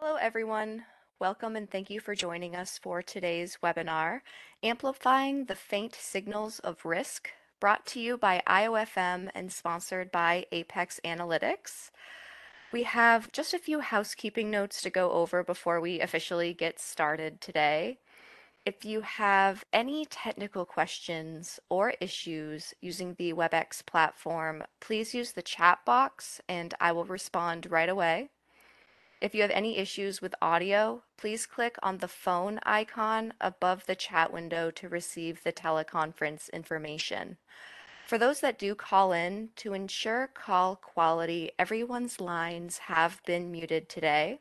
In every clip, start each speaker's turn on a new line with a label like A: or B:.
A: Hello, everyone. Welcome and thank you for joining us for today's webinar, Amplifying the Faint Signals of Risk, brought to you by IOFM and sponsored by apexanalytix. We have just a few housekeeping notes to go over before we officially get started today. If you have any technical questions or issues using the WebEx platform, please use the chat box and I will respond right away. If you have any issues with audio, please click on the phone icon above the chat window to receive the teleconference information. For those that do call in, to ensure call quality, everyone's lines have been muted today.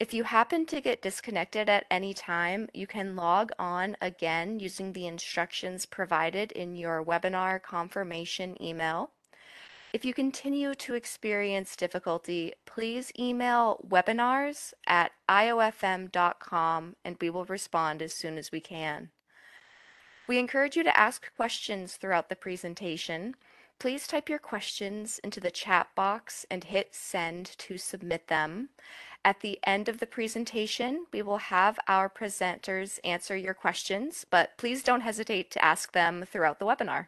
A: If you happen to get disconnected at any time, you can log on again using the instructions provided in your webinar confirmation email. If you continue to experience difficulty, please email webinars at iofm.com and we will respond as soon as we can. We encourage you to ask questions throughout the presentation. Please type your questions into the chat box and hit send to submit them. At the end of the presentation, we will have our presenters answer your questions, but please don't hesitate to ask them throughout the webinar.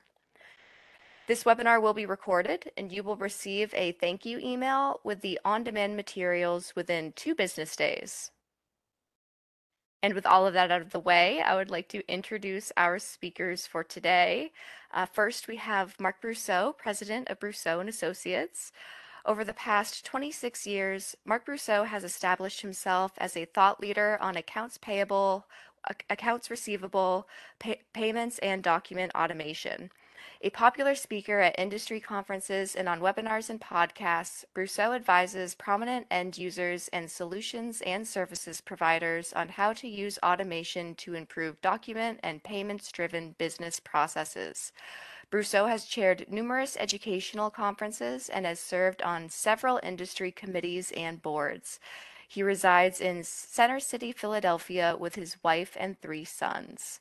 A: This webinar will be recorded and you will receive a thank you email with the on-demand materials within two business days. And with all of that out of the way, I would like to introduce our speakers for today. Uh, first, we have Mark Brousseau, President of Brousseau and Associates. Over the past 26 years, Mark Brousseau has established himself as a thought leader on accounts payable, accounts receivable, pay payments, and document automation. A popular speaker at industry conferences and on webinars and podcasts, Brousseau advises prominent end users and solutions and services providers on how to use automation to improve document and payments driven business processes. Brousseau has chaired numerous educational conferences and has served on several industry committees and boards. He resides in Center City, Philadelphia with his wife and three sons.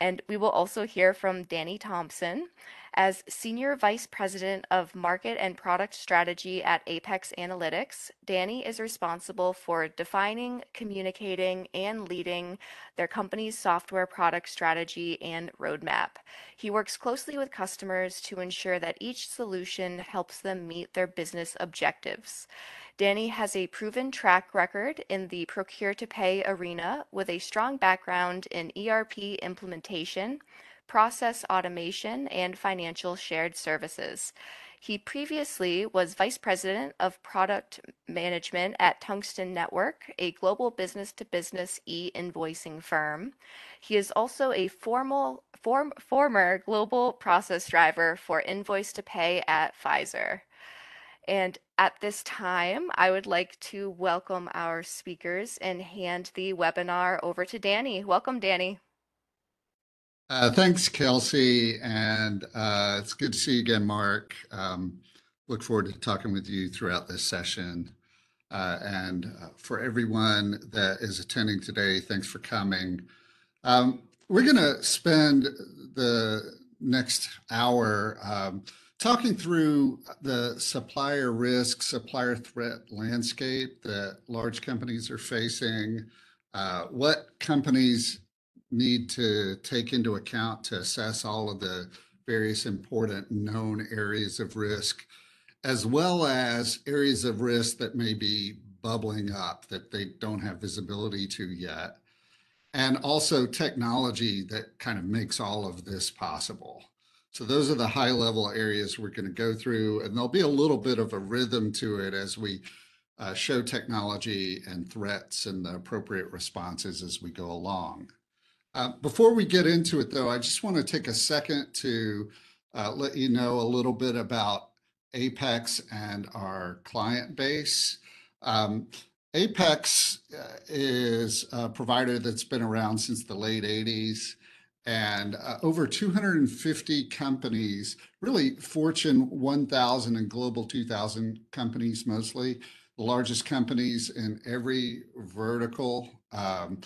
A: And we will also hear from Danny Thompson as Senior Vice President of Market and Product Strategy at apexanalytix. Danny is responsible for defining, communicating, and leading their company's software product strategy and roadmap. He works closely with customers to ensure that each solution helps them meet their business objectives. Danny has a proven track record in the procure to pay arena with a strong background in ERP implementation, process automation, and financial shared services. He previously was Vice President of Product Management at Tungsten Network, a global business to business e invoicing firm. He is also a formal, form, former global process driver for invoice to pay at Pfizer. And at this time, I would like to welcome our speakers and hand the webinar over to Danny. Welcome, Danny.
B: Uh, thanks, Kelsey, and uh, it's good to see you again, Mark. Um, look forward to talking with you throughout this session. Uh, and uh, for everyone that is attending today, thanks for coming. Um, we're going to spend the next hour um, talking through the supplier risk, supplier threat landscape that large companies are facing, uh, what companies need to take into account to assess all of the various important known areas of risk, as well as areas of risk that may be bubbling up that they don't have visibility to yet. And also technology that kind of makes all of this possible. So those are the high level areas we're going to go through, and there'll be a little bit of a rhythm to it as we uh, show technology and threats and the appropriate responses as we go along. Uh, before we get into it, though, I just want to take a second to uh, let you know a little bit about Apex and our client base. Um, Apex uh, is a provider that's been around since the late 80s and uh, over 250 companies, really Fortune 1000 and Global 2000 companies mostly, the largest companies in every vertical. Um,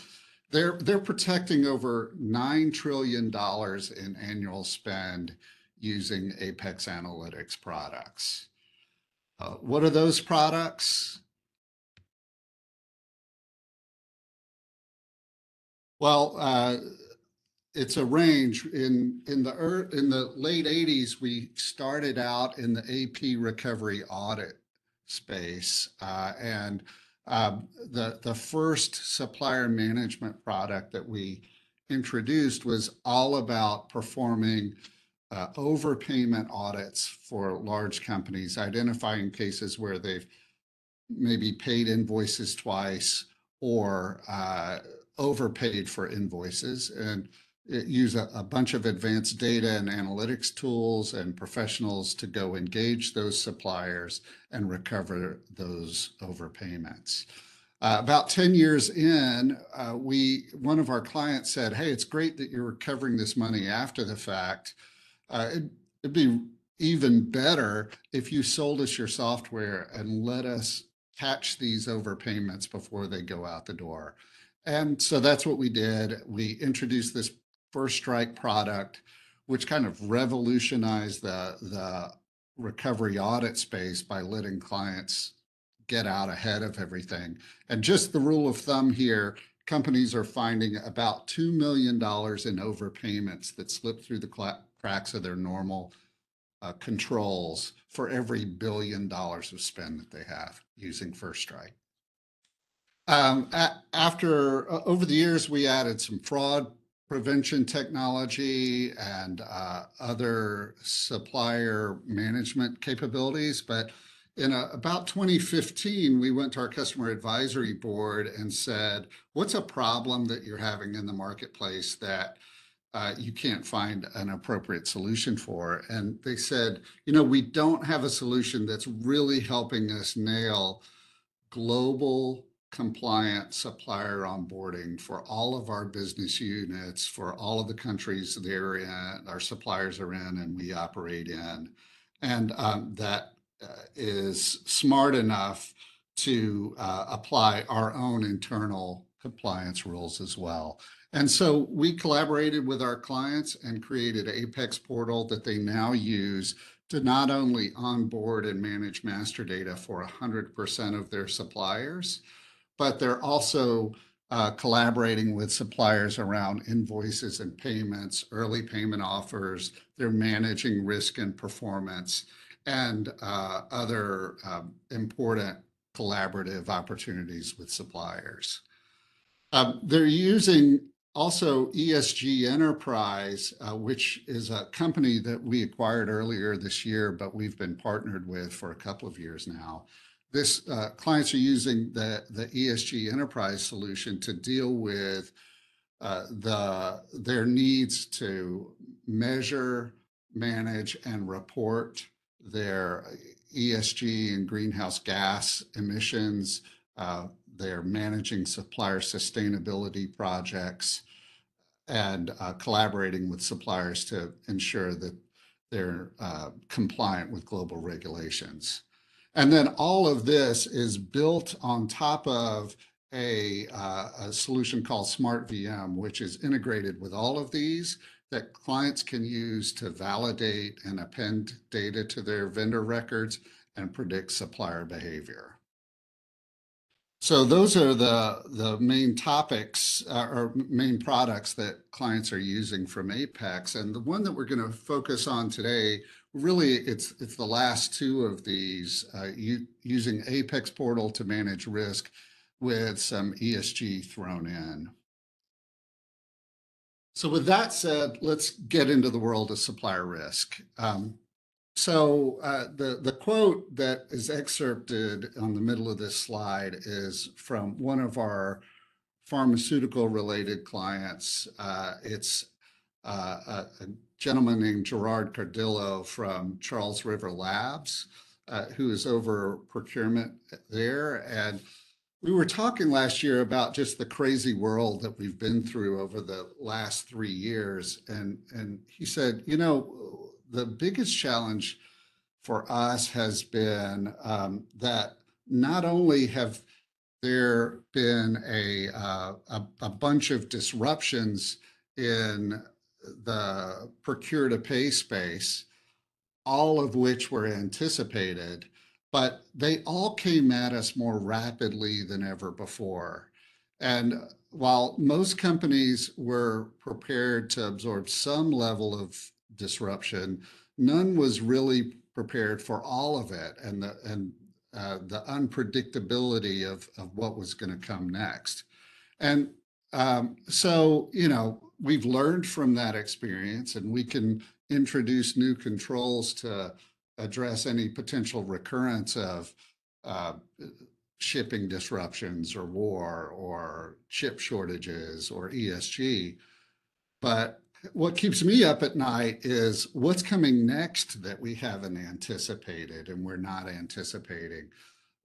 B: they're, they're protecting over $9 trillion in annual spend using apexanalytix products. Uh, what are those products? Well, uh, it's a range. In in the ear in the late 80s, we started out in the AP recovery audit space. Uh, and um, the the first supplier management product that we introduced was all about performing uh, overpayment audits for large companies, identifying cases where they've maybe paid invoices twice or uh, overpaid for invoices and use a, a, bunch of advanced data and analytics tools and professionals to go engage those suppliers and recover those overpayments. Uh, about 10 years in, uh, we one of our clients said, "Hey, it's great that you're recovering this money after the fact. Uh, it, it'd be even better if you sold us your software and let us catch these overpayments before they go out the door." And so that's what we did. We introduced this first strike product, which kind of revolutionized the the recovery audit space by letting clients get out ahead of everything. And just the rule of thumb here, companies are finding about $2 million in overpayments that slip through the cracks of their normal uh, controls for every billion dollars of spend that they have using First Strike. Um, after uh, over the years, we added some fraud prevention technology and uh, other supplier management capabilities. But in a, about 2015, we went to our customer advisory board and said, what's a problem that you're having in the marketplace that uh, you can't find an appropriate solution for? And they said, you know, we don't have a solution that's really helping us nail global compliant supplier onboarding for all of our business units, for all of the countries they're in, our suppliers are in, and we operate in. And um, that uh, is smart enough to uh, apply our own internal compliance rules as well. And so we collaborated with our clients and created Apex Portal that they now use to not only onboard and manage master data for 100% of their suppliers, but they're also uh, collaborating with suppliers around invoices and payments, early payment offers. They're managing risk and performance and uh, other um, important collaborative opportunities with suppliers. Um, they're using also ESG Enterprise, uh, which is a company that we acquired earlier this year, but we've been partnered with for a couple of years now this uh, clients are using the, the ESG enterprise solution to deal with uh, the their needs to measure, manage, and report their ESG and greenhouse gas emissions. Uh, they're managing supplier sustainability projects and uh, collaborating with suppliers to ensure that they're uh, compliant with global regulations. And then all of this is built on top of a, uh, a solution called Smart VM, which is integrated with all of these that clients can use to validate and append data to their vendor records and predict supplier behavior. So those are the, the main topics uh, or main products that clients are using from Apex. And the one that we're going to focus on today really it's it's the last two of these uh, using apex portal to manage risk with some esg thrown in. So with that said let's get into the world of supplier risk. Um, so uh, the the quote that is excerpted on the middle of this slide is from one of our pharmaceutical related clients. Uh, it's uh, a, a gentleman named Gerard Cardillo from Charles River Labs, uh, who is over procurement there. And we were talking last year about just the crazy world that we've been through over the last three years. And, and he said, you know, the biggest challenge for us has been um, that not only have there been a, uh, a, a bunch of disruptions in the procure to pay space, all of which were anticipated, but they all came at us more rapidly than ever before. And while most companies were prepared to absorb some level of disruption, none was really prepared for all of it and the and uh, the unpredictability of of what was going to come next. And um, so, you know, we've learned from that experience, and we can introduce new controls to address any potential recurrence of uh, shipping disruptions or war or chip shortages or ESG. But what keeps me up at night is what's coming next that we haven't anticipated and we're not anticipating.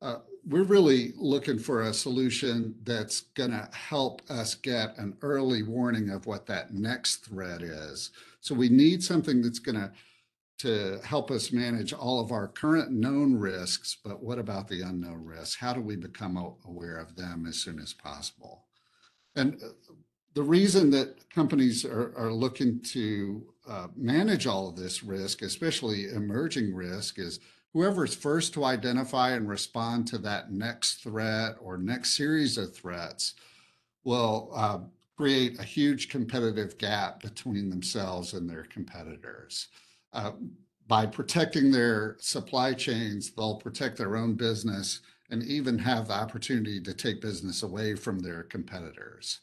B: Uh, we're really looking for a solution that's going to help us get an early warning of what that next threat is. So we need something that's going to to help us manage all of our current known risks, but what about the unknown risks? How do we become aware of them as soon as possible? And uh, the reason that companies are, are looking to uh, manage all of this risk, especially emerging risk, is whoever's first to identify and respond to that next threat or next series of threats will uh, create a huge competitive gap between themselves and their competitors. Uh, by protecting their supply chains, they'll protect their own business and even have the opportunity to take business away from their competitors.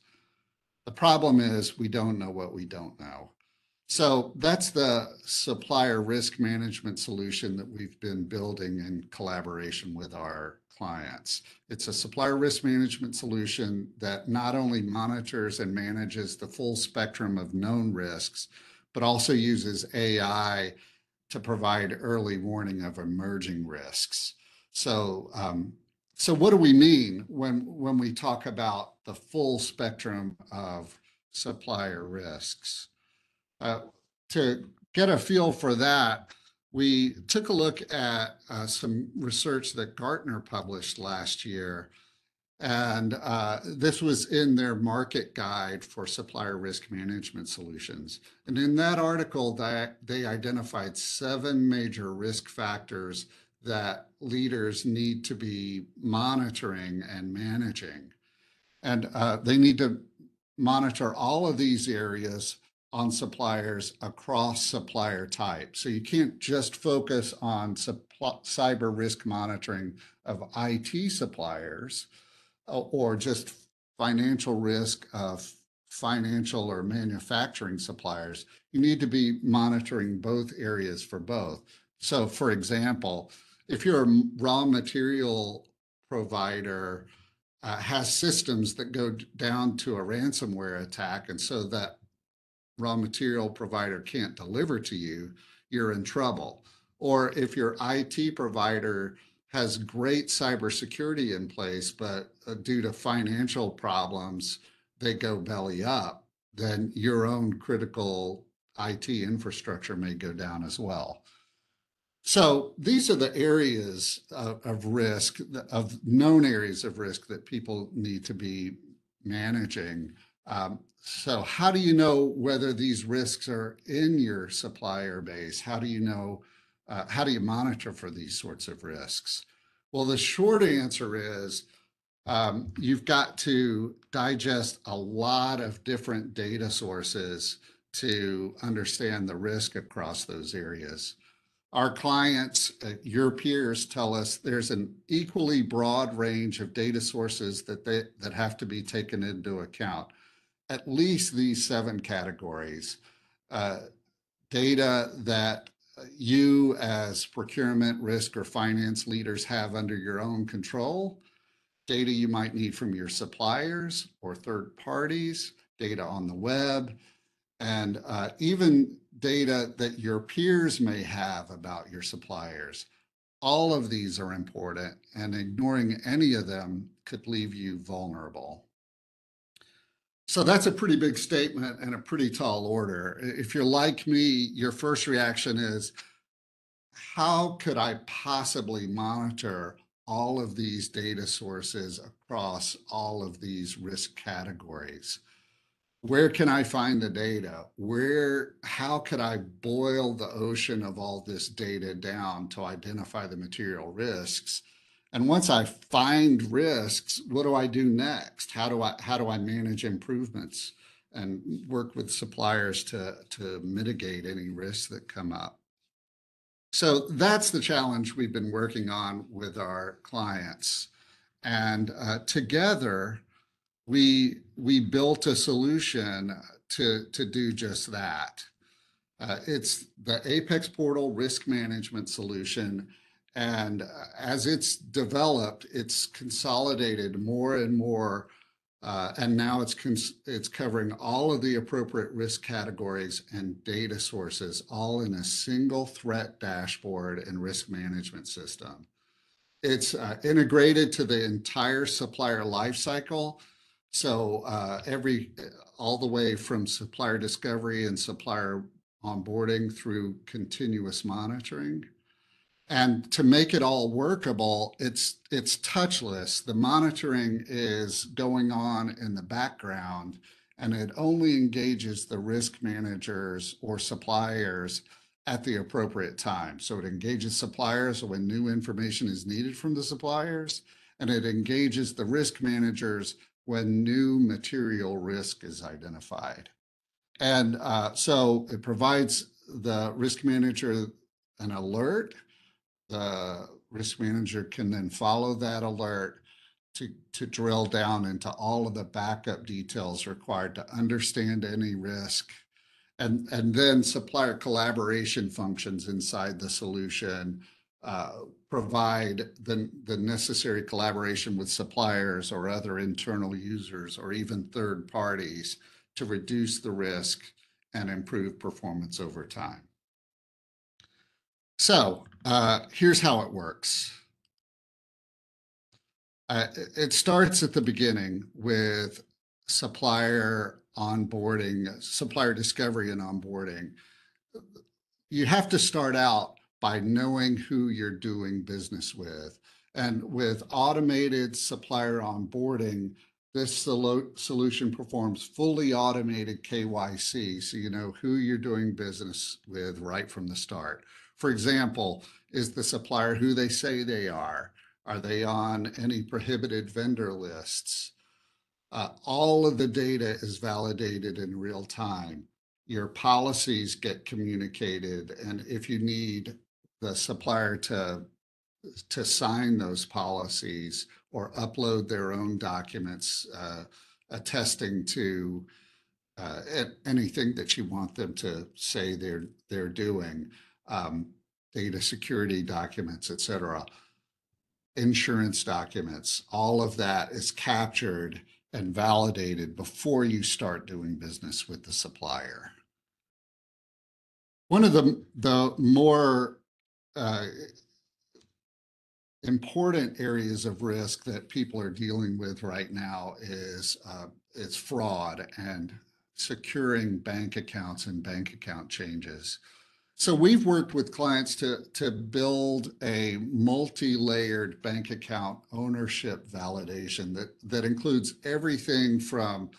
B: The problem is we don't know what we don't know. So that's the supplier risk management solution that we've been building in collaboration with our clients. It's a supplier risk management solution that not only monitors and manages the full spectrum of known risks, but also uses AI to provide early warning of emerging risks. So, um, so what do we mean when when we talk about the full spectrum of supplier risks? Uh, to get a feel for that, we took a look at uh, some research that Gartner published last year and uh, this was in their market guide for supplier risk management solutions. And in that article, that they identified seven major risk factors that leaders need to be monitoring and managing. And uh, they need to monitor all of these areas on suppliers across supplier type. So you can't just focus on cyber risk monitoring of IT suppliers or just financial risk of financial or manufacturing suppliers, you need to be monitoring both areas for both. So for example, if you're a raw material provider, uh, has systems that go down to a ransomware attack, and so that raw material provider can't deliver to you, you're in trouble. Or if your IT provider has great cybersecurity in place, but uh, due to financial problems, they go belly up, then your own critical IT infrastructure may go down as well. So these are the areas of, of risk, of known areas of risk that people need to be managing. Um, so how do you know whether these risks are in your supplier base? How do you know uh, how do you monitor for these sorts of risks? Well, the short answer is um, you've got to digest a lot of different data sources to understand the risk across those areas. Our clients, uh, your peers tell us there's an equally broad range of data sources that they, that have to be taken into account. At least these seven categories. Uh, data that you as procurement, risk, or finance leaders have under your own control, data you might need from your suppliers or third parties, data on the web, and uh, even data that your peers may have about your suppliers. All of these are important, and ignoring any of them could leave you vulnerable. So that's a pretty big statement and a pretty tall order. If you're like me, your first reaction is, how could I possibly monitor all of these data sources across all of these risk categories? Where can I find the data? Where, how could I boil the ocean of all this data down to identify the material risks? And once I find risks, what do I do next? How do I how do I manage improvements and work with suppliers to to mitigate any risks that come up? So that's the challenge we've been working on with our clients. And uh, together, we we built a solution to to do just that. Uh, it's the Apex Portal risk management solution. And uh, as it's developed, it's consolidated more and more. Uh, and now it's it's covering all of the appropriate risk categories and data sources, all in a single threat dashboard and risk management system. It's uh, integrated to the entire supplier lifecycle. So uh, every all the way from supplier discovery and supplier onboarding through continuous monitoring. And to make it all workable, it's it's touchless. The monitoring is going on in the background and it only engages the risk managers or suppliers at the appropriate time. So it engages suppliers when new information is needed from the suppliers and it engages the risk managers when new material risk is identified. And uh, so it provides the risk manager an alert. The risk manager can then follow that alert to, to drill down into all of the backup details required to understand any risk. And, and then supplier collaboration functions inside the solution uh, provide the, the necessary collaboration with suppliers or other internal users or even third parties to reduce the risk and improve performance over time. So uh, here's how it works. Uh, it starts at the beginning with supplier onboarding, supplier discovery and onboarding. You have to start out by knowing who you're doing business with. And with automated supplier onboarding, this solution performs fully automated KYC, so you know who you're doing business with right from the start. For example, is the supplier who they say they are? Are they on any prohibited vendor lists? Uh, all of the data is validated in real time. Your policies get communicated, and if you need the supplier to to sign those policies or upload their own documents uh, attesting to uh, anything that you want them to say they're they're doing, um, data security documents, et cetera, insurance documents, all of that is captured and validated before you start doing business with the supplier. One of the the more uh, important areas of risk that people are dealing with right now is uh, it's fraud and securing bank accounts and bank account changes. So we've worked with clients to to build a multi-layered bank account ownership validation that that includes everything from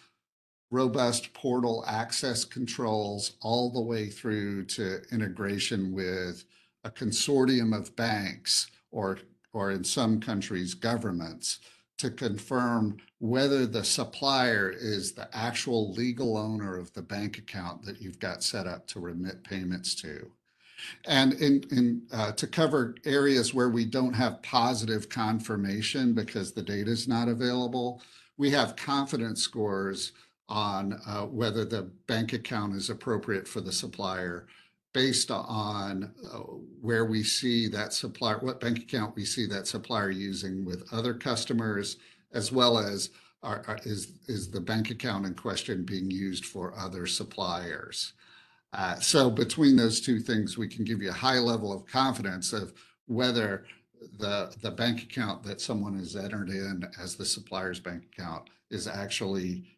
B: robust portal access controls all the way through to integration with a consortium of banks or or in some countries, governments, to confirm whether the supplier is the actual legal owner of the bank account that you've got set up to remit payments to. And in, in uh, to cover areas where we don't have positive confirmation because the data is not available, we have confidence scores on uh, whether the bank account is appropriate for the supplier based on uh, where we see that supplier, what bank account we see that supplier using with other customers, as well as are, are, is, is the bank account in question being used for other suppliers. Uh, so between those two things, we can give you a high level of confidence of whether the, the bank account that someone has entered in as the supplier's bank account is actually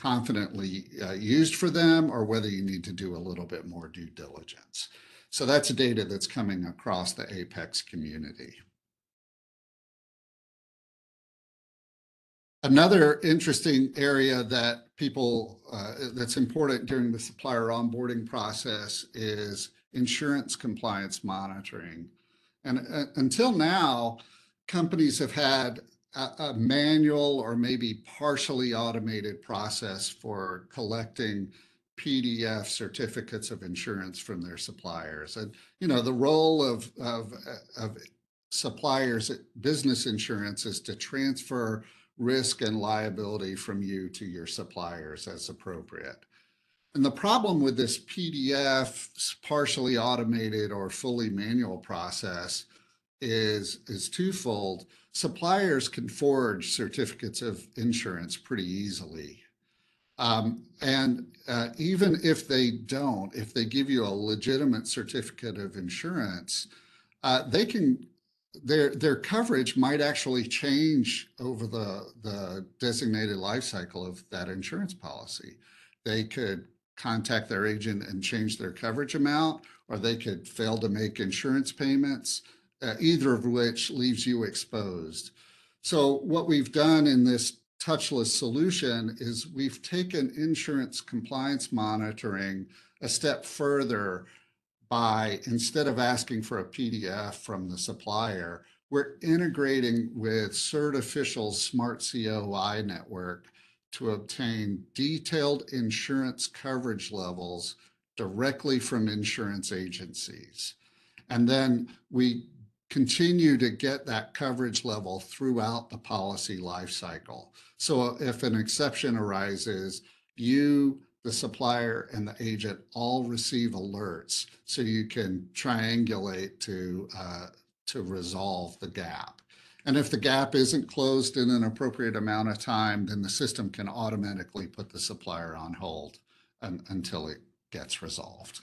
B: confidently uh, used for them or whether you need to do a little bit more due diligence. So that's data that's coming across the Apex community. Another interesting area that people, uh, that's important during the supplier onboarding process is insurance compliance monitoring. And uh, until now, companies have had a, a manual or maybe partially automated process for collecting PDF certificates of insurance from their suppliers. And, you know, the role of, of, uh, of suppliers business insurance is to transfer risk and liability from you to your suppliers as appropriate. And the problem with this PDF partially automated or fully manual process is, is twofold. Suppliers can forge certificates of insurance pretty easily. Um, and uh, even if they don't, if they give you a legitimate certificate of insurance, uh, they can their their coverage might actually change over the the designated life cycle of that insurance policy. They could contact their agent and change their coverage amount, or they could fail to make insurance payments, uh, either of which leaves you exposed. So what we've done in this touchless solution is we've taken insurance compliance monitoring a step further by instead of asking for a PDF from the supplier, we're integrating with Certificial Smart COI network to obtain detailed insurance coverage levels directly from insurance agencies. And then we continue to get that coverage level throughout the policy lifecycle. So if an exception arises, you, the supplier, and the agent all receive alerts so you can triangulate to, uh, to resolve the gap. And if the gap isn't closed in an appropriate amount of time, then the system can automatically put the supplier on hold un until it gets resolved.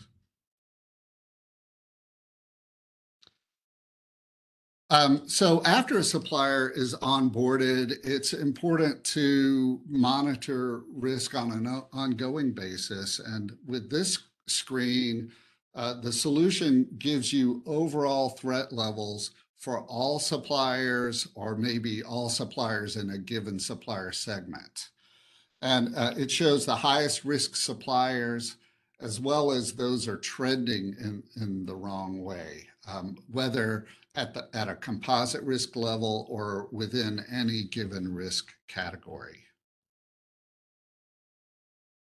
B: Um, so after a supplier is onboarded, it's important to monitor risk on an ongoing basis. And with this screen, uh, the solution gives you overall threat levels for all suppliers or maybe all suppliers in a given supplier segment. And uh, it shows the highest risk suppliers as well as those are trending in, in the wrong way, um, whether at, the, at a composite risk level or within any given risk category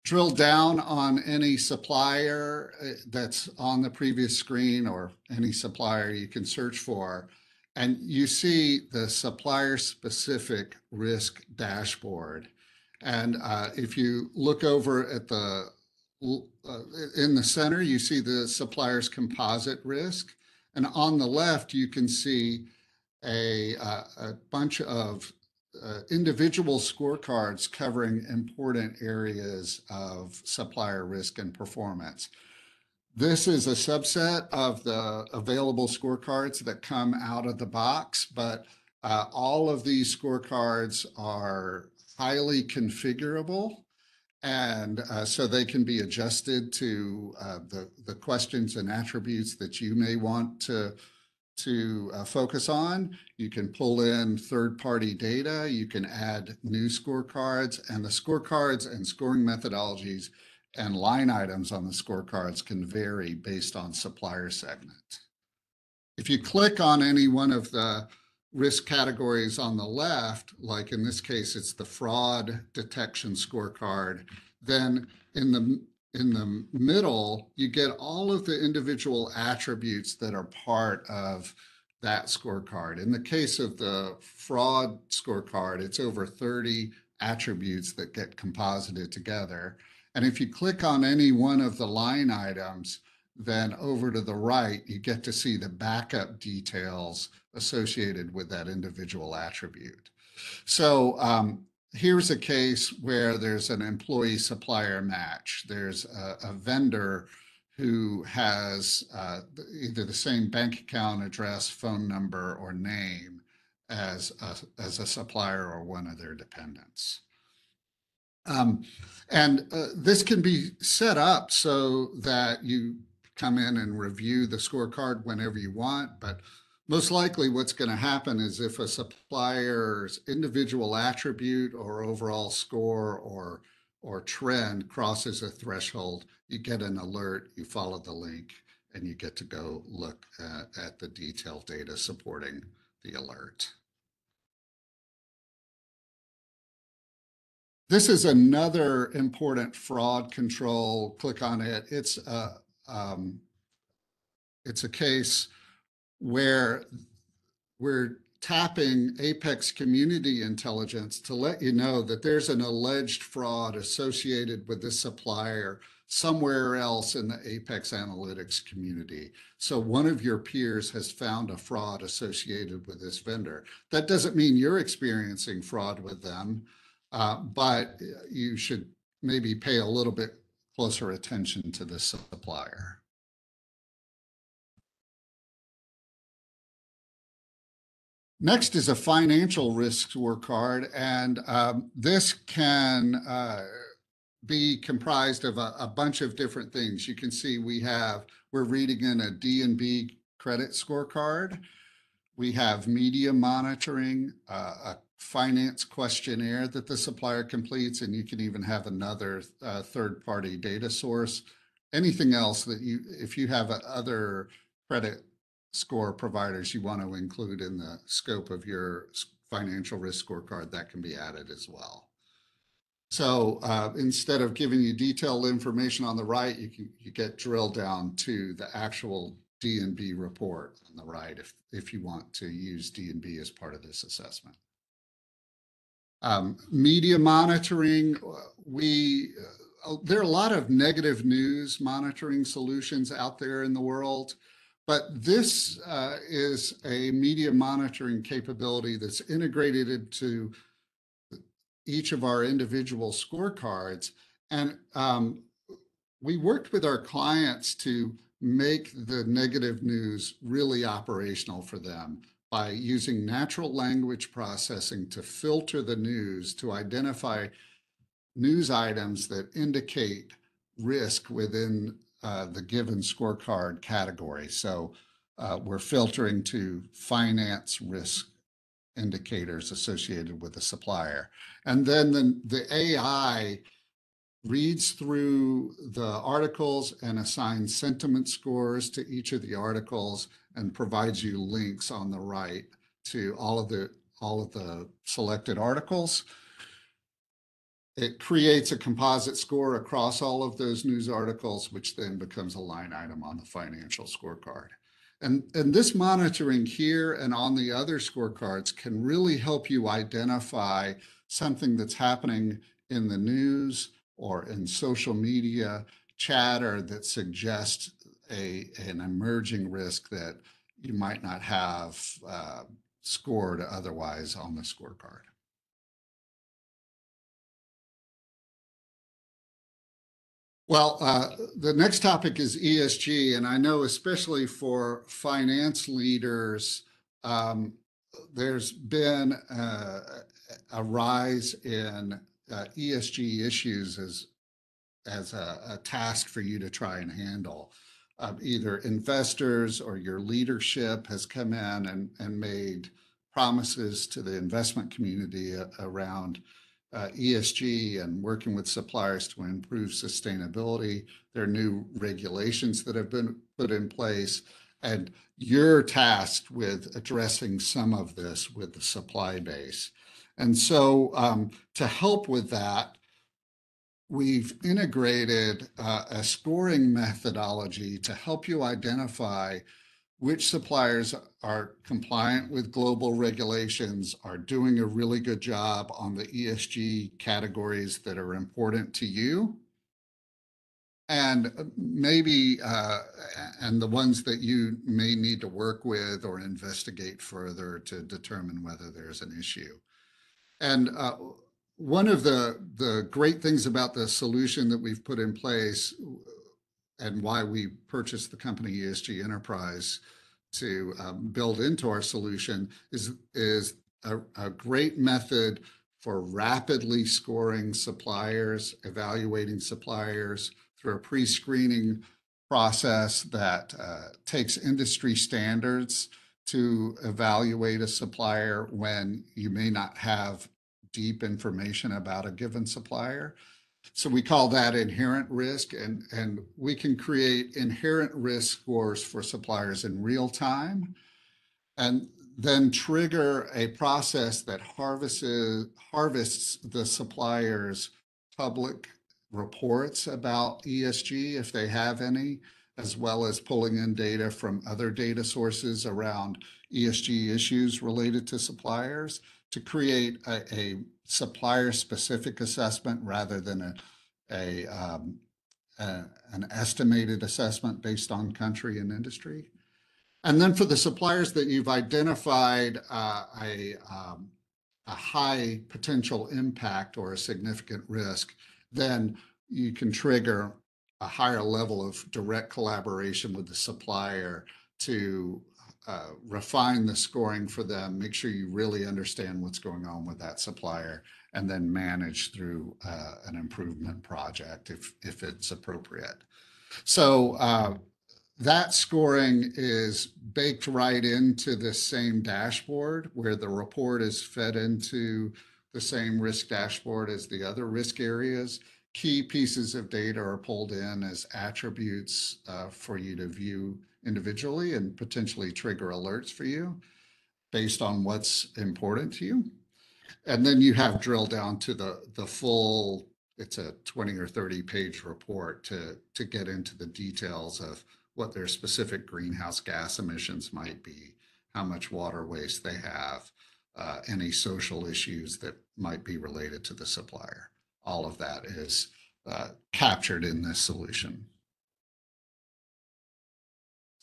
B: drill down on any supplier uh, that's on the previous screen or any supplier you can search for, and you see the supplier specific risk dashboard. And uh, if you look over at the uh, in the center, you see the supplier's composite risk. And on the left, you can see a, uh, a bunch of uh, individual scorecards covering important areas of supplier risk and performance. This is a subset of the available scorecards that come out of the box, but uh, all of these scorecards are highly configurable and uh, so they can be adjusted to uh, the, the questions and attributes that you may want to to uh, focus on. You can pull in third-party data. You can add new scorecards, and the scorecards and scoring methodologies and line items on the scorecards can vary based on supplier segment. If you click on any one of the risk categories on the left, like in this case, it's the fraud detection scorecard, then in the in the middle, you get all of the individual attributes that are part of that scorecard. In the case of the fraud scorecard, it's over 30 attributes that get composited together. And if you click on any one of the line items, then over to the right, you get to see the backup details associated with that individual attribute. So um, here's a case where there's an employee supplier match. There's a, a vendor who has uh, either the same bank account address, phone number, or name as a, as a supplier or one of their dependents. Um, and uh, this can be set up so that you come in and review the scorecard whenever you want, but most likely what's going to happen is if a supplier's individual attribute or overall score or or trend crosses a threshold, you get an alert, you follow the link, and you get to go look at, at the detailed data supporting the alert. This is another important fraud control. Click on it. It's a, um, it's a case where we're tapping Apex Community Intelligence to let you know that there's an alleged fraud associated with this supplier somewhere else in the apexanalytix community. So one of your peers has found a fraud associated with this vendor. That doesn't mean you're experiencing fraud with them, uh, but you should maybe pay a little bit closer attention to this supplier. Next is a financial risk scorecard, and um, this can uh, be comprised of a, a, bunch of different things. You can see we have, we're reading in a D&B credit scorecard. We have media monitoring, uh, a finance questionnaire that the supplier completes, and you can even have another uh, third-party data source. Anything else that you, if you have other credit score providers you want to include in the scope of your financial risk scorecard, that can be added as well. So uh, instead of giving you detailed information on the right, you can you get drilled down to the actual D&B report on the right if, if you want to use D&B as part of this assessment. Um, media monitoring, we uh, there are a lot of negative news monitoring solutions out there in the world. But this uh, is a media monitoring capability that's integrated into each of our individual scorecards. And um, we worked with our clients to make the negative news really operational for them by using natural language processing to filter the news to identify news items that indicate risk within uh, the given scorecard category. So uh, we're filtering to finance risk indicators associated with the supplier. And then the, the AI reads through the articles and assigns sentiment scores to each of the articles and provides you links on the right to all of the all of the selected articles. It creates a composite score across all of those news articles, which then becomes a line item on the financial scorecard. And, and this monitoring here and on the other scorecards can really help you identify something that's happening in the news or in social media chatter that suggests a, an emerging risk that you might not have uh, scored otherwise on the scorecard. Well, uh, the next topic is ESG, and I know especially for finance leaders, um, there's been uh, a rise in uh, ESG issues as as a, a, task for you to try and handle. Um, either investors or your leadership has come in and, and made promises to the investment community around uh, ESG and working with suppliers to improve sustainability. There are new regulations that have been put in place, and you're tasked with addressing some of this with the supply base. And so um, to help with that, we've integrated uh, a scoring methodology to help you identify which suppliers are compliant with global regulations, are doing a really good job on the ESG categories that are important to you, and uh, maybe uh, and the ones that you may need to work with or investigate further to determine whether there's an issue. And uh, one of the the great things about the solution that we've put in place and why we purchased the company ESG Enterprise to um, build into our solution is, is a, a great method for rapidly scoring suppliers, evaluating suppliers through a pre-screening process that uh, takes industry standards to evaluate a supplier when you may not have deep information about a given supplier. So we call that inherent risk, and, and we can create inherent risk scores for suppliers in real time. And then trigger a process that harvests harvests the supplier's public reports about ESG, if they have any, as well as pulling in data from other data sources around ESG issues related to suppliers to create a, a supplier-specific assessment rather than a, a, um, a, an estimated assessment based on country and industry. And then for the suppliers that you've identified uh, a, um, a high potential impact or a significant risk, then you can trigger a higher level of direct collaboration with the supplier to uh, refine the scoring for them, make sure you really understand what's going on with that supplier, and then manage through uh, an improvement project if, if it's appropriate. So uh, that scoring is baked right into the same dashboard where the report is fed into the same risk dashboard as the other risk areas key pieces of data are pulled in as attributes uh, for you to view individually and potentially trigger alerts for you based on what's important to you. And then you have drilled down to the, the full, it's a 20 or 30 page report to, to get into the details of what their specific greenhouse gas emissions might be, how much water waste they have, uh, any social issues that might be related to the supplier all of that is uh, captured in this solution.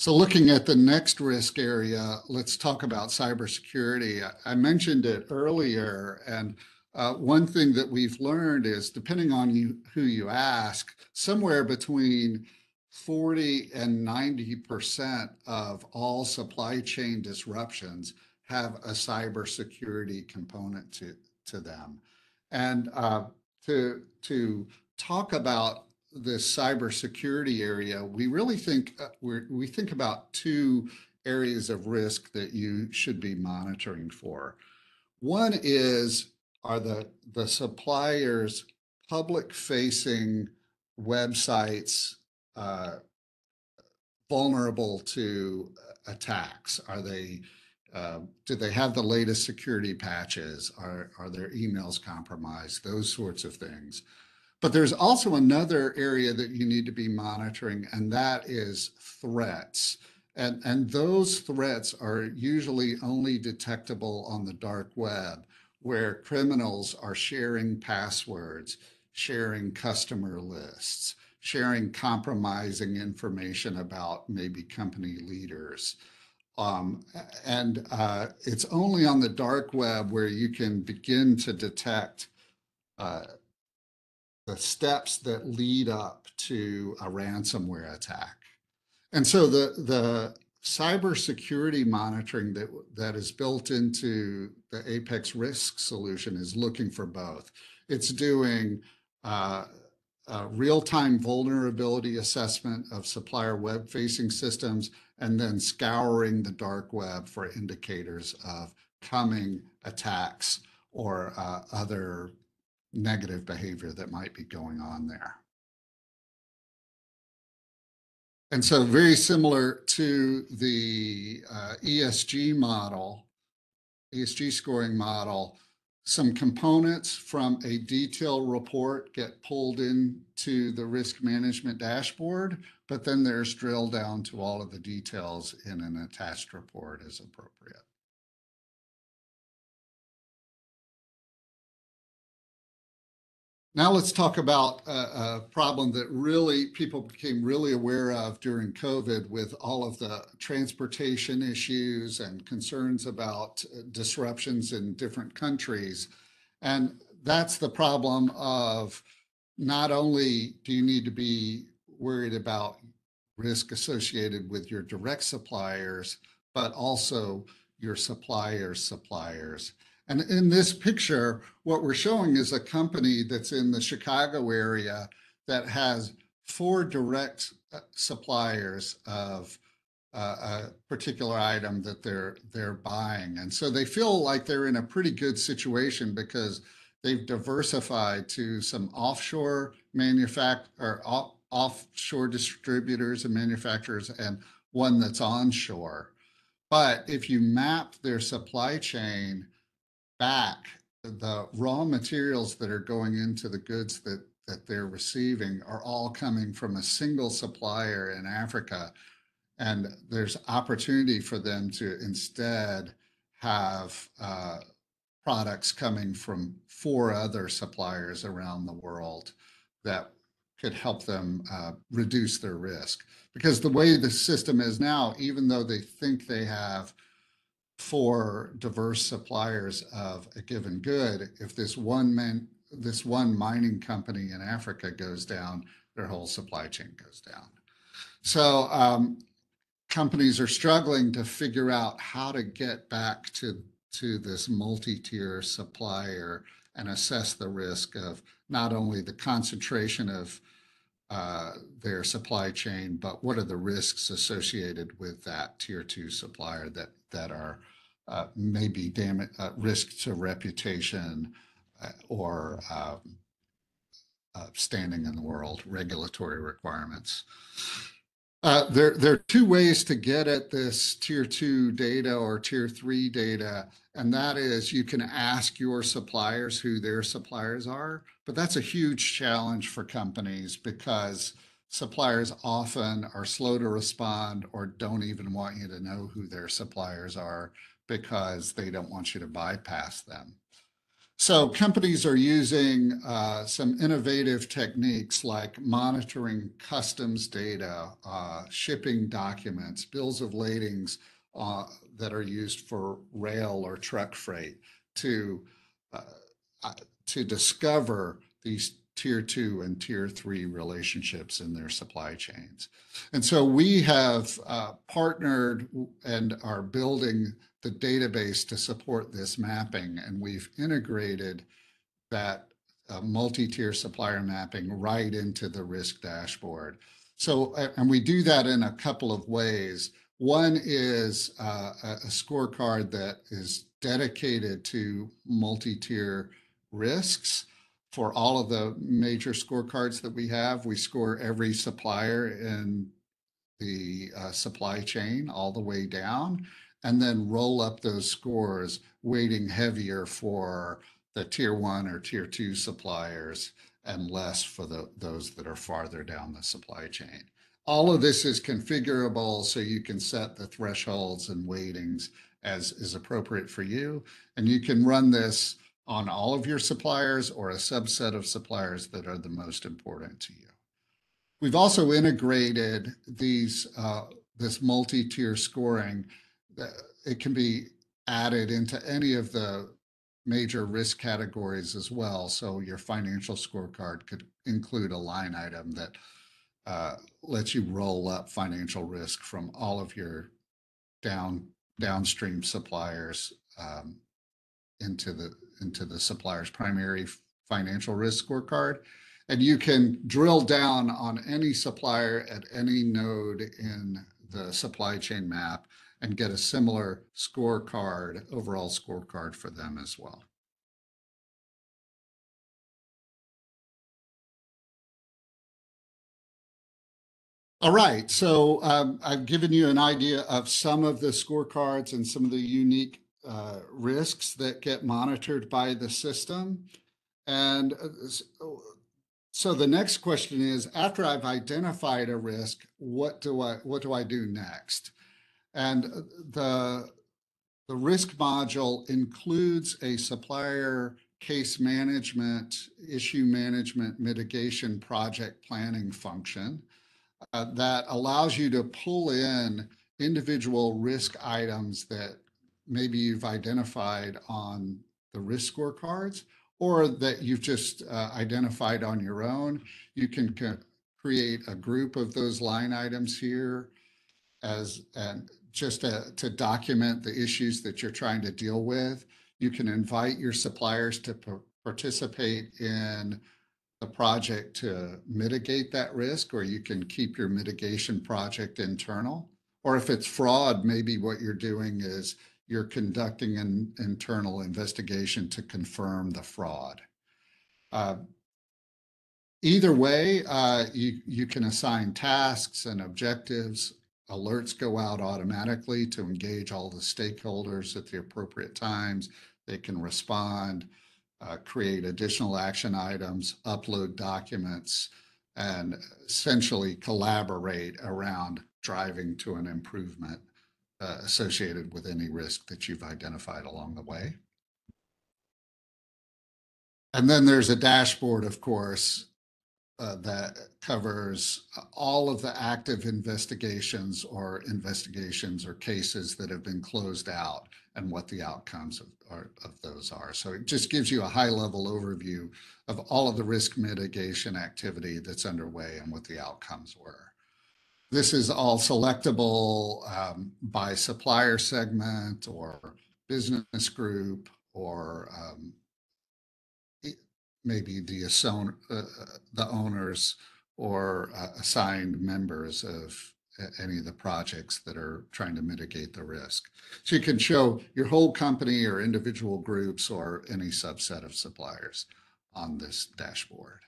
B: So looking at the next risk area, let's talk about cybersecurity. I mentioned it earlier, and uh, one thing that we've learned is depending on you, who you ask, somewhere between 40 and 90% of all supply chain disruptions have a cybersecurity component to, to them. And uh, to to talk about this cybersecurity area, we really think uh, we we think about two areas of risk that you should be monitoring for. One is are the the suppliers public facing websites uh, vulnerable to attacks? Are they uh, do they have the latest security patches? Are, are their emails compromised? Those sorts of things. But there's also another area that you need to be monitoring, and that is threats. And, and those threats are usually only detectable on the dark web, where criminals are sharing passwords, sharing customer lists, sharing compromising information about maybe company leaders. Um, and uh, it's only on the dark web where you can begin to detect uh, the steps that lead up to a ransomware attack. And so the, the cybersecurity monitoring that, that is built into the Apex risk solution is looking for both. It's doing uh, real-time vulnerability assessment of supplier web-facing systems and then scouring the dark web for indicators of coming attacks or uh, other negative behavior that might be going on there. And so very similar to the uh, ESG model, ESG scoring model, some components from a detailed report get pulled into the risk management dashboard, but then there's drill down to all of the details in an attached report as appropriate. Now let's talk about a, a, problem that really people became really aware of during COVID with all of the transportation issues and concerns about uh, disruptions in different countries. And that's the problem of not only do you need to be worried about risk associated with your direct suppliers, but also your suppliers' suppliers. And in this picture, what we're showing is a company that's in the Chicago area that has four direct uh, suppliers of uh, a particular item that they're they're buying. And so they feel like they're in a pretty good situation because they've diversified to some offshore manufact or off, offshore distributors and manufacturers and one that's onshore. But if you map their supply chain back, the raw materials that are going into the goods that that they're receiving are all coming from a single supplier in Africa. And there's opportunity for them to instead have uh, products coming from four other suppliers around the world that could help them uh, reduce their risk. Because the way the system is now, even though they think they have four diverse suppliers of a given good, if this one man, this one mining company in Africa goes down, their whole supply chain goes down. So um, companies are struggling to figure out how to get back to to this multi-tier supplier and assess the risk of not only the concentration of their supply chain, but what are the risks associated with that tier two supplier that that are uh, maybe uh, risk to reputation uh, or um, uh, standing in the world, regulatory requirements. Uh, there, there are two ways to get at this tier two data or tier three data, and that is you can ask your suppliers who their suppliers are, but that's a huge challenge for companies because suppliers often are slow to respond or don't even want you to know who their suppliers are because they don't want you to bypass them. So companies are using uh, some innovative techniques like monitoring customs data, uh, shipping documents, bills of ladings uh, that are used for rail or truck freight to uh, uh, to discover these tier two and tier three relationships in their supply chains. And so we have uh, partnered and are building the database to support this mapping, and we've integrated that uh, multi-tier supplier mapping right into the risk dashboard. So, and we do that in a couple of ways. One is uh, a scorecard that is dedicated to multi-tier risks for all of the major scorecards that we have. We score every supplier in the uh, supply chain all the way down and then roll up those scores, weighting heavier for the tier one or tier two suppliers and less for the, those that are farther down the supply chain. All of this is configurable so you can set the thresholds and weightings as is appropriate for you. And you can run this on all of your suppliers or a subset of suppliers that are the most important to you. We've also integrated these uh, this multi-tier scoring it can be added into any of the major risk categories as well. So your financial scorecard could include a line item that uh, lets you roll up financial risk from all of your down downstream suppliers um, into the into the supplier's primary financial risk scorecard. And you can drill down on any supplier at any node in the supply chain map and get a similar scorecard, overall scorecard for them as well. All right, so um, I've given you an idea of some of the scorecards and some of the unique uh, risks that get monitored by the system. And uh, so the next question is, after I've identified a risk, what do I what do I do next? And the, the risk module includes a supplier case management, issue management, mitigation project planning function uh, that allows you to pull in individual risk items that maybe you've identified on the risk scorecards or that you've just uh, identified on your own. You can create a group of those line items here as and just to, to document the issues that you're trying to deal with. You can invite your suppliers to participate in the project to mitigate that risk, or you can keep your mitigation project internal. Or if it's fraud, maybe what you're doing is you're conducting an internal investigation to confirm the fraud. Uh, either way, uh, you, you can assign tasks and objectives alerts go out automatically to engage all the stakeholders at the appropriate times. They can respond, uh, create additional action items, upload documents, and essentially collaborate around driving to an improvement uh, associated with any risk that you've identified along the way. And then there's a dashboard, of course, uh, that covers all of the active investigations or investigations or cases that have been closed out and what the outcomes of, are, of those are. So it just gives you a high level overview of all of the risk mitigation activity that's underway and what the outcomes were. This is all selectable um, by supplier segment or business group or um, maybe the uh, the owners or uh, assigned members of any of the projects that are trying to mitigate the risk. So you can show your whole company or individual groups or any subset of suppliers on this dashboard.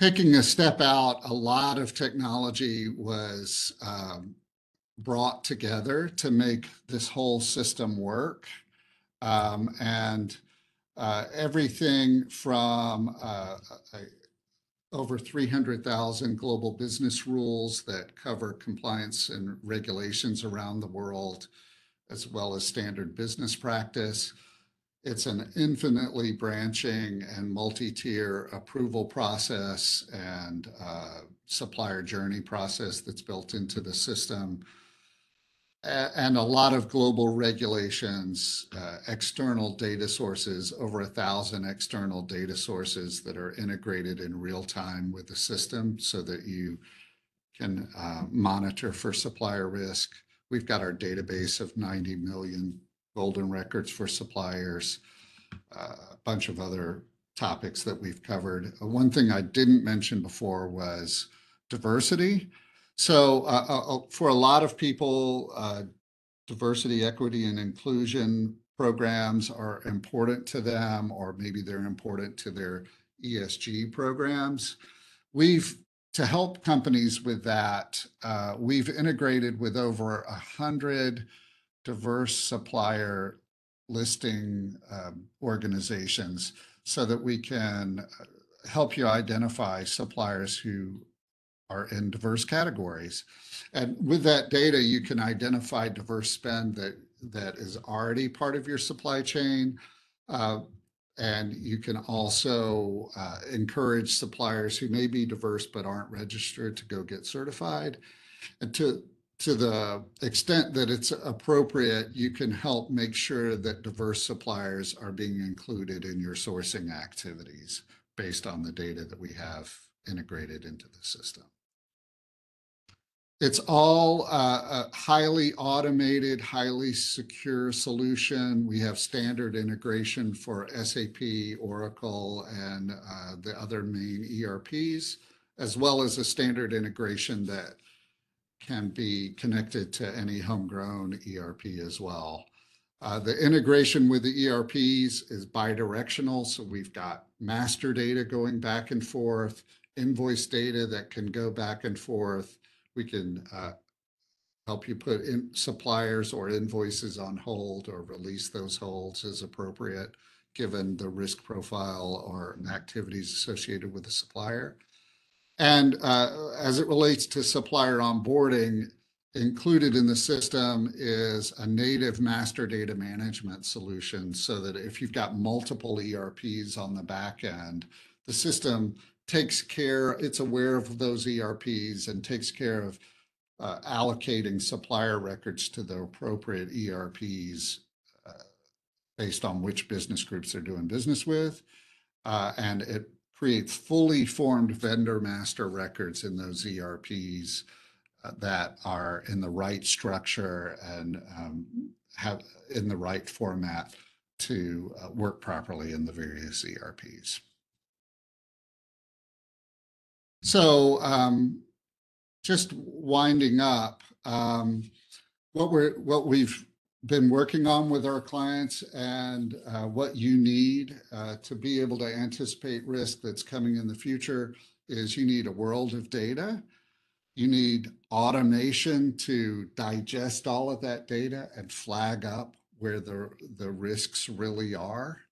B: Taking a step out, a lot of technology was um, brought together to make this whole system work. Um, and uh, everything from uh, over 300,000 global business rules that cover compliance and regulations around the world, as well as standard business practice, it's an infinitely branching and multi-tier approval process and uh, supplier journey process that's built into the system. And a lot of global regulations, uh, external data sources, over a thousand external data sources that are integrated in real time with the system so that you can uh, monitor for supplier risk. We've got our database of 90 million golden records for suppliers, uh, a bunch of other topics that we've covered. Uh, one thing I didn't mention before was diversity. So uh, uh, uh, for a lot of people, uh, diversity, equity, and inclusion programs are important to them, or maybe they're important to their ESG programs. We've to help companies with that, uh, we've integrated with over a hundred diverse supplier listing um, organizations so that we can uh, help you identify suppliers who are in diverse categories. And with that data, you can identify diverse spend that that is already part of your supply chain. Uh, and you can also uh, encourage suppliers who may be diverse but aren't registered to go get certified. And to to the extent that it's appropriate, you can help make sure that diverse suppliers are being included in your sourcing activities based on the data that we have integrated into the system. It's all uh, a highly automated, highly secure solution. We have standard integration for SAP, Oracle, and uh, the other main ERPs, as well as a standard integration that can be connected to any homegrown ERP as well. Uh, the integration with the ERPs is bidirectional, so we've got master data going back and forth, invoice data that can go back and forth. We can uh, help you put in suppliers or invoices on hold or release those holds as appropriate, given the risk profile or activities associated with the supplier. And uh, as it relates to supplier onboarding, included in the system is a native master data management solution so that if you've got multiple ERPs on the back end, the system takes care, it's aware of those ERPs and takes care of uh, allocating supplier records to the appropriate ERPs uh, based on which business groups they're doing business with. Uh, and it creates fully formed vendor master records in those ERPs uh, that are in the right structure and um, have in the right format to uh, work properly in the various ERPs. So um, just winding up, um, what we're what we've been working on with our clients and uh, what you need uh, to be able to anticipate risk that's coming in the future is you need a world of data. You need automation to digest all of that data and flag up where the, the risks really are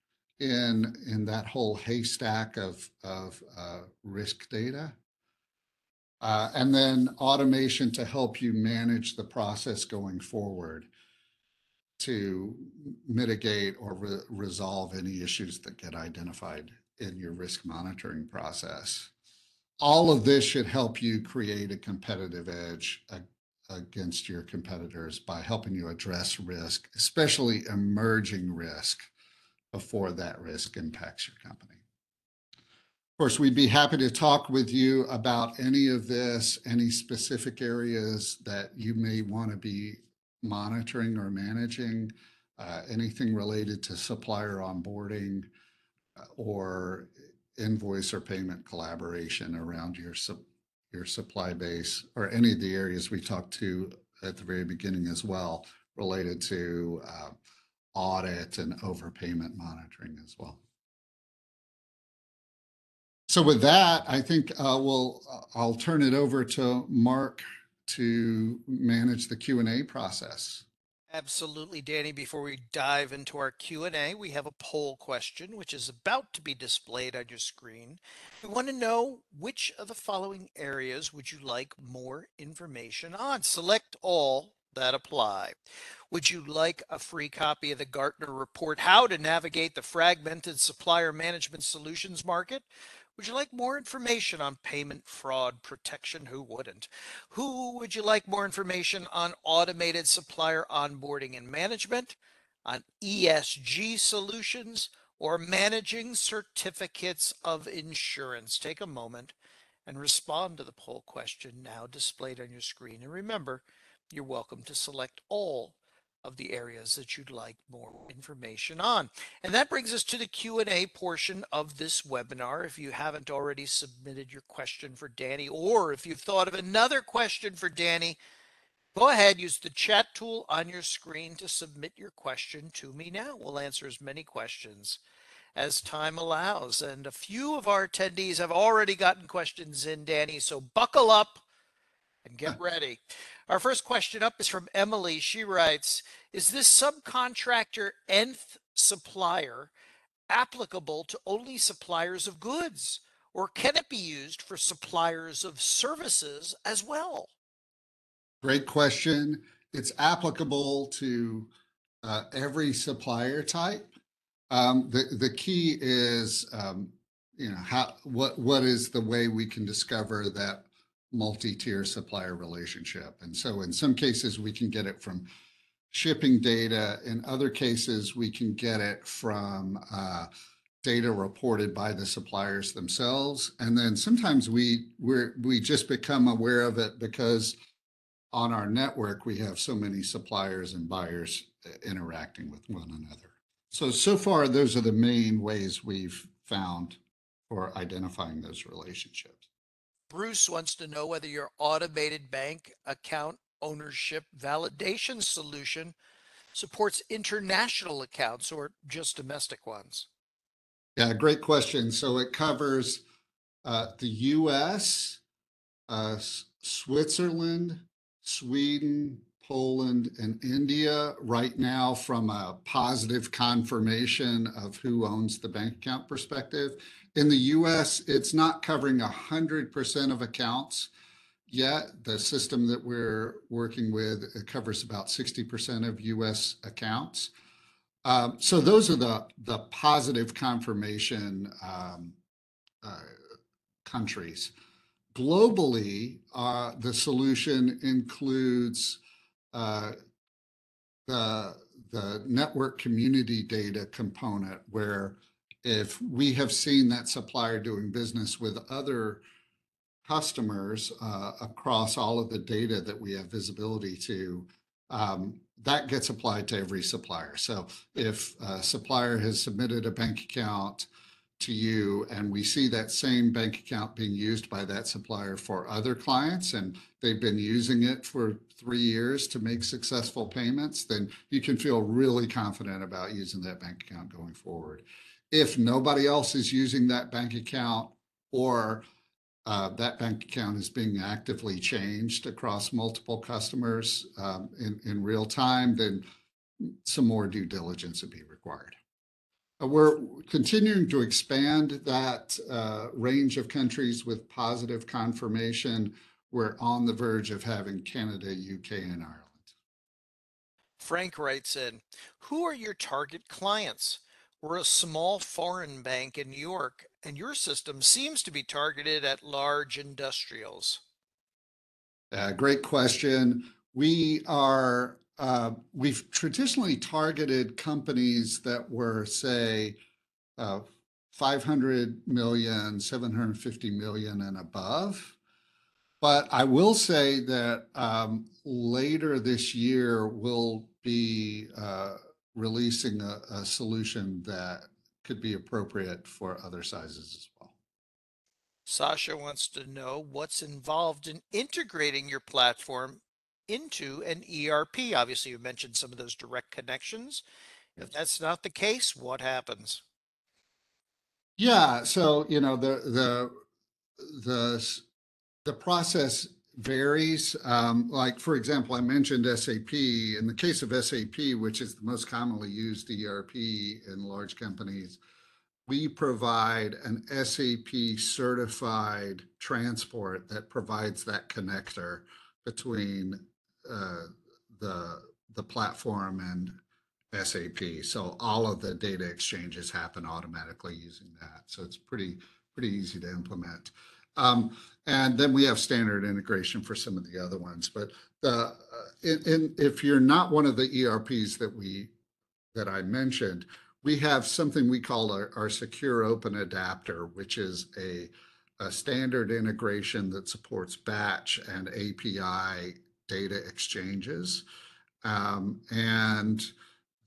B: in, in that whole haystack of, of uh, risk data. Uh, and then automation to help you manage the process going forward to mitigate or re- resolve any issues that get identified in your risk monitoring process. All of this should help you create a competitive edge a- against your competitors by helping you address risk, especially emerging risk before that risk impacts your company. Of course, we'd be happy to talk with you about any of this, any specific areas that you may want to be monitoring or managing, uh, anything related to supplier onboarding uh, or invoice or payment collaboration around your your supply base or any of the areas we talked to at the very beginning as well related to uh, audit and overpayment monitoring as well. So with that, I think uh, we'll, uh, I'll turn it over to Mark to manage the Q&A process.
C: Absolutely, Danny. Before we dive into our Q&A, we have a poll question which is about to be displayed on your screen. We want to know which of the following areas would you like more information on? Select all that apply. Would you like a free copy of the Gartner report, How to Navigate the Fragmented Supplier Management Solutions Market? Would you like more information on payment fraud protection? Who wouldn't? Who would you like more information on automated supplier onboarding and management, on ESG solutions, or managing certificates of insurance? Take a moment and respond to the poll question now displayed on your screen. And remember, you're welcome to select all of the areas that you'd like more information on. And that brings us to the Q&A portion of this webinar. If you haven't already submitted your question for Danny, or if you've thought of another question for Danny, go ahead, use the chat tool on your screen to submit your question to me now. We'll answer as many questions as time allows. And a few of our attendees have already gotten questions in, Danny, so buckle up and get ready. Our first question up is from Emily. She writes Is this subcontractor nth supplier applicable to only suppliers of goods, or can it be used for suppliers of services as well?
B: Great question. It's applicable to uh, every supplier type. Um, the the key is um, you know how what what is the way we can discover that multi-tier supplier relationship. And so in some cases, we can get it from shipping data. In other cases, we can get it from uh, data reported by the suppliers themselves. And then sometimes we we just become aware of it because on our network, we have so many suppliers and buyers uh, interacting with one another. So, so far, those are the main ways we've found for identifying those relationships.
C: Bruce wants to know whether your automated bank account ownership validation solution supports international accounts or just domestic ones.
B: Yeah, great question. So it covers uh, the US, uh, Switzerland, Sweden, Poland, and India right now from a positive confirmation of who owns the bank account perspective. In the US, it's not covering 100% of accounts yet. The system that we're working with it covers about 60% of US accounts. Um, so those are the, the positive confirmation um, uh, countries. Globally, uh, the solution includes uh, the, the network community data component where if we have seen that supplier doing business with other customers uh, across all of the data that we have visibility to, um, that gets applied to every supplier. So if a supplier has submitted a bank account to you and we see that same bank account being used by that supplier for other clients and they've been using it for three years to make successful payments, then you can feel really confident about using that bank account going forward if nobody else is using that bank account or uh, that bank account is being actively changed across multiple customers um, in, in real time, then some more due diligence would be required. Uh, We're continuing to expand that uh, range of countries with positive confirmation. We're on the verge of having Canada, UK, and Ireland.
C: Frank writes in, who are your target clients? We're a small foreign bank in New York, and your system seems to be targeted at large industrials.
B: Uh, great question. We are, uh, we've traditionally targeted companies that were, say, uh, 500 million, 750 million and above. But I will say that um, later this year, we'll be uh, releasing a, a solution that could be appropriate for other sizes as well.
C: Sasha wants to know what's involved in integrating your platform into an ERP. Obviously, you mentioned some of those direct connections. If that's not the case, what happens?
B: Yeah, so you know the the the the process varies. Um, like for example, I mentioned SAP. In the case of SAP, which is the most commonly used ERP in large companies, we provide an SAP certified transport that provides that connector between uh, the the platform and SAP. So all of the data exchanges happen automatically using that. So it's pretty pretty easy to implement. Um, and then we have standard integration for some of the other ones. But uh, if you're not one of the ERPs that we that I mentioned, we have something we call our, our secure open adapter, which is a, a standard integration that supports batch and API data exchanges. Um, and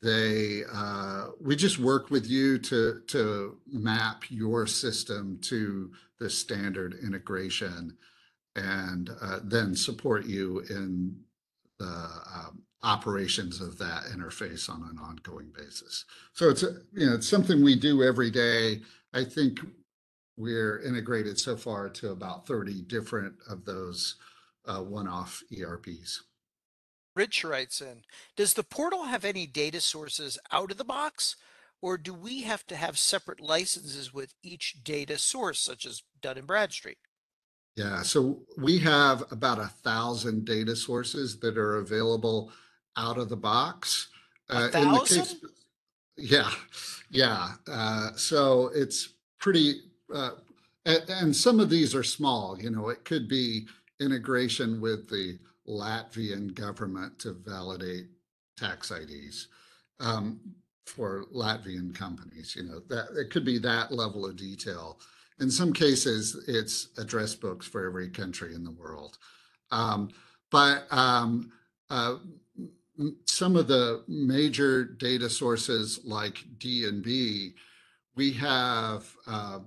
B: they uh, we just work with you to to map your system to the standard integration and uh, then support you in the um, operations of that interface on an ongoing basis. So it's a, you know it's something we do every day. I think we're integrated so far to about 30 different of those uh, one-off ERPs.
C: Rich writes in, does the portal have any data sources out of the box? Or do we have to have separate licenses with each data source, such as Dun and Bradstreet?
B: Yeah, so we have about a thousand data sources that are available out of the box. Uh, in the case, yeah, yeah. Uh, so it's pretty, uh, and, and some of these are small. You know, it could be integration with the Latvian government to validate tax IDs um, for Latvian companies. You know, that it could be that level of detail. In some cases, it's address books for every country in the world. Um, but um, uh, some of the major data sources like D&B, we have, uh,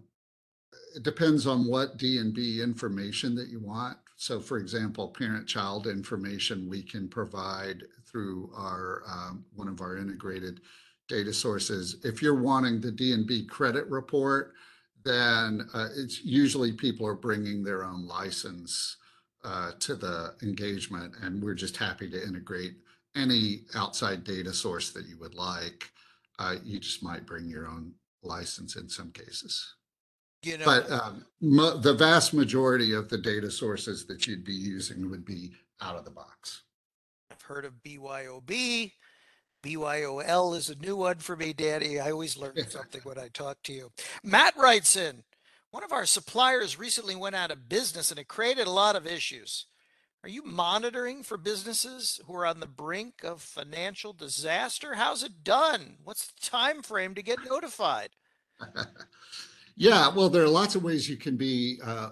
B: it depends on what D&B information that you want. So for example, parent-child information we can provide through our, um, one of our integrated data sources. If you're wanting the D&B credit report, then uh, it's usually people are bringing their own license uh, to the engagement, and we're just happy to integrate any outside data source that you would like. Uh, you just might bring your own license in some cases.
C: You know,
B: But um, the vast majority of the data sources that you'd be using would be out of the box.
C: I've heard of BYOB. BYOL is a new one for me, Danny. I always learn something when I talk to you. Matt writes in, one of our suppliers recently went out of business and it created a lot of issues. Are you monitoring for businesses who are on the brink of financial disaster? How's it done? What's the time frame to get notified?
B: Yeah, well, there are lots of ways you can be uh,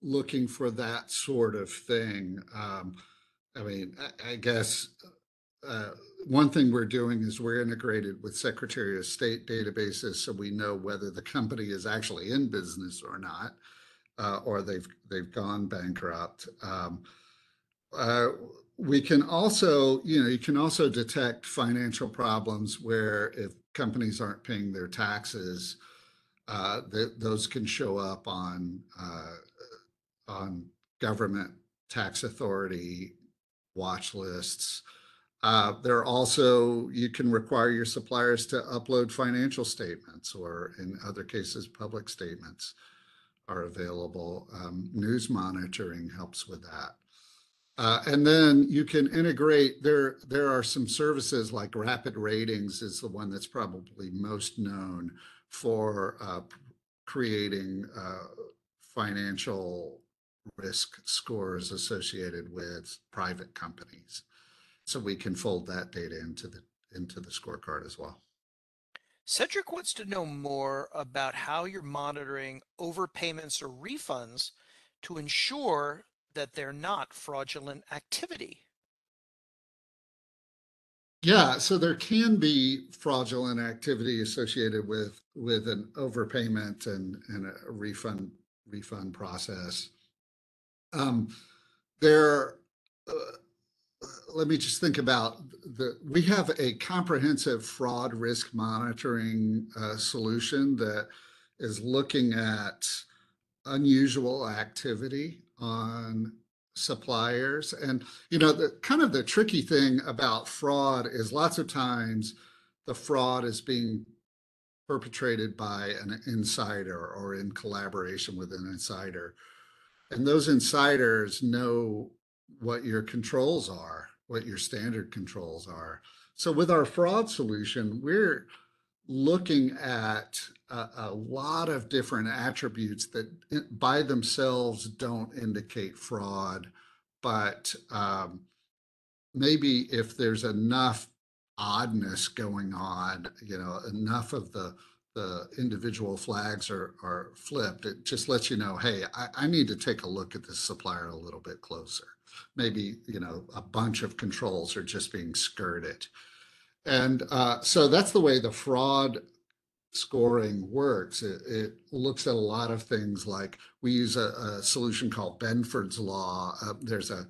B: looking for that sort of thing. Um, I mean, I, I guess uh, one thing we're doing is we're integrated with Secretary of State databases, so we know whether the company is actually in business or not, uh, or they've they've gone bankrupt. Um, uh, we can also, you know, you can also detect financial problems where if companies aren't paying their taxes, uh, th- those can show up on uh, on government tax authority watch lists. Uh, there are also, you can require your suppliers to upload financial statements or in other cases, public statements are available. Um, news monitoring helps with that. Uh, and then you can integrate, there, there are some services like Rapid Ratings is the one that's probably most known for uh, creating uh, financial risk scores associated with private companies. So we can fold that data into the, into the scorecard as well.
C: Cedric wants to know more about how you're monitoring overpayments or refunds to ensure that they're not fraudulent activity.
B: Yeah, so there can be fraudulent activity associated with with an overpayment and and a refund refund process. Um, there, uh, let me just think about the. We have a comprehensive fraud risk monitoring uh, solution that is looking at unusual activity on suppliers. And you know the kind of the tricky thing about fraud is lots of times the fraud is being perpetrated by an insider or in collaboration with an insider. And those insiders know what your controls are what your standard controls are. So with our fraud solution we're looking at a, a lot of different attributes that by themselves don't indicate fraud, but um, maybe if there's enough oddness going on, you know, enough of the the individual flags are are flipped, it just lets you know, hey, I, I need to take a look at this supplier a little bit closer. Maybe, you know, a bunch of controls are just being skirted. And uh, so that's the way the fraud scoring works. It, it looks at a lot of things like we use a, a solution called Benford's Law. Uh, there's a,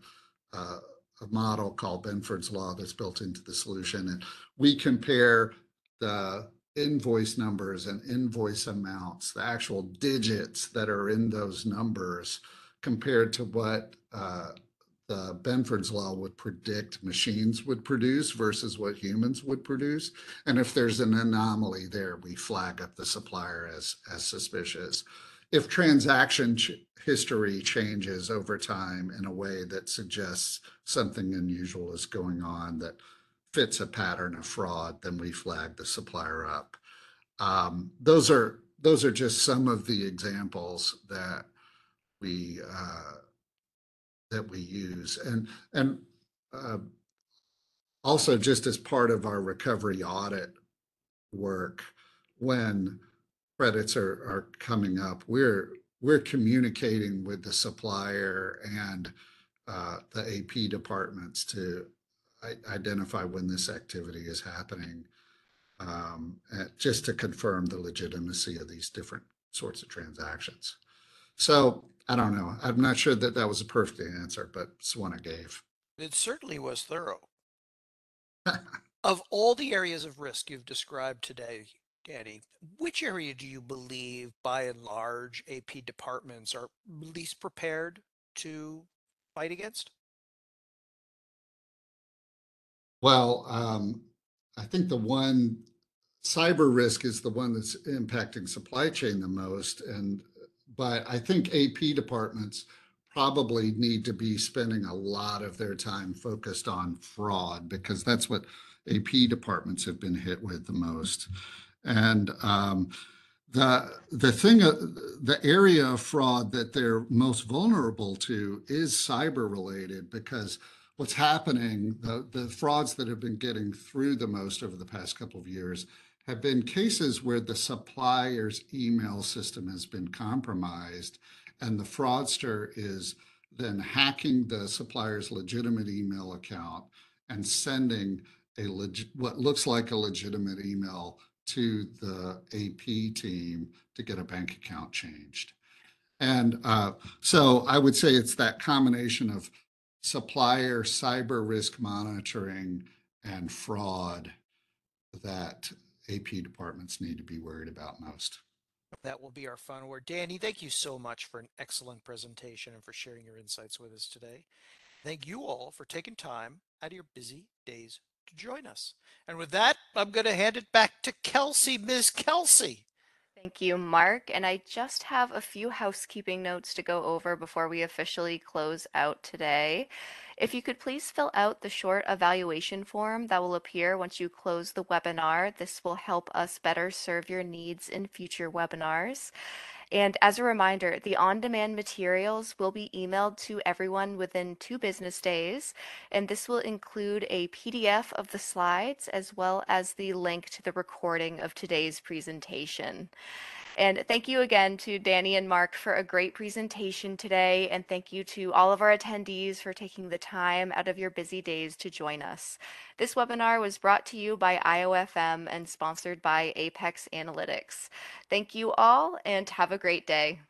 B: a, a model called Benford's Law that's built into the solution. And we compare the invoice numbers and invoice amounts, the actual digits that are in those numbers compared to what uh, the Benford's law would predict machines would produce versus what humans would produce. And if there's an anomaly there, we flag up the supplier as, as suspicious. If transaction ch- history changes over time in a way that suggests something unusual is going on that fits a pattern of fraud, then we flag the supplier up. Um, those are those are just some of the examples that we uh, that we use and and uh, also just as part of our recovery audit work when credits are are coming up we're we're communicating with the supplier and uh, the AP departments to identify when this activity is happening um, just to confirm the legitimacy of these different sorts of transactions. So I don't know. I'm not sure that that was a perfect answer, but it's one I gave.
C: It certainly was thorough. Of all the areas of risk you've described today, Danny, which area do you believe by and large AP departments are least prepared to fight against?
B: Well, um, I think the one cyber risk is the one that's impacting supply chain the most. And but I think AP departments probably need to be spending a lot of their time focused on fraud because that's what AP departments have been hit with the most. And um, the the thing, uh, the area of fraud that they're most vulnerable to is cyber related because what's happening, the, the frauds that have been getting through the most over the past couple of years have been cases where the supplier's email system has been compromised and the fraudster is then hacking the supplier's legitimate email account and sending a leg- what looks like a legitimate email to the AP team to get a bank account changed. And uh, so I would say it's that combination of supplier cyber risk monitoring and fraud that AP departments need to be worried about most.
C: That will be our final word. Danny, thank you so much for an excellent presentation and for sharing your insights with us today. Thank you all for taking time out of your busy days to join us. And with that, I'm going to hand it back to Kelsey. Ms. Kelsey.
A: Thank you, Mark. And I just have a few housekeeping notes to go over before we officially close out today. If you could please fill out the short evaluation form that will appear once you close the webinar, this will help us better serve your needs in future webinars. And as a reminder, the on-demand materials will be emailed to everyone within two business days, and this will include a PDF of the slides as well as the link to the recording of today's presentation. And thank you again to Danny and Mark for a great presentation today. And thank you to all of our attendees for taking the time out of your busy days to join us. This webinar was brought to you by IOFM and sponsored by apexanalytix. Thank you all and have a great day.